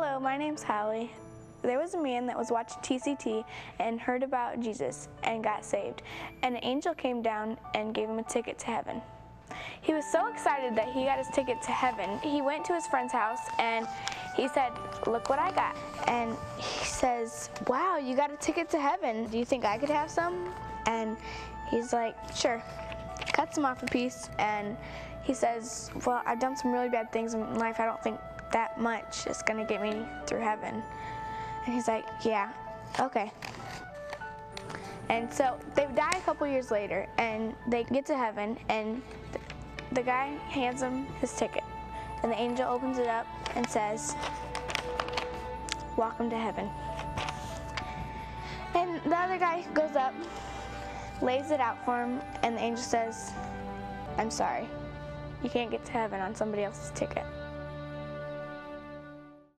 Hello, my name's Hallie. There was a man that was watching TCT and heard about Jesus and got saved. And an angel came down and gave him a ticket to heaven. He was so excited that he got his ticket to heaven. He went to his friend's house and he said, Look what I got. And he says, Wow, you got a ticket to heaven. Do you think I could have some? And he's like, Sure. Cuts him off a piece and he says, Well, I've done some really bad things in life. I don't think that much is going to get me through heaven. And he's like, Yeah, okay. And so they die a couple years later, and they get to heaven, and th- the guy hands him his ticket. And the angel opens it up and says, Welcome to heaven. And the other guy goes up, lays it out for him, and the angel says, I'm sorry. You can't get to heaven on somebody else's ticket.